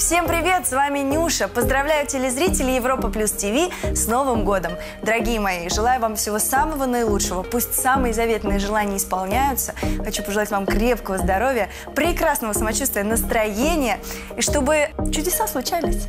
Всем привет, с вами Нюша. Поздравляю телезрителей Европа Плюс ТВ с Новым годом. Дорогие мои, желаю вам всего самого наилучшего. Пусть самые заветные желания исполняются. Хочу пожелать вам крепкого здоровья, прекрасного самочувствия, настроения и чтобы чудеса случались.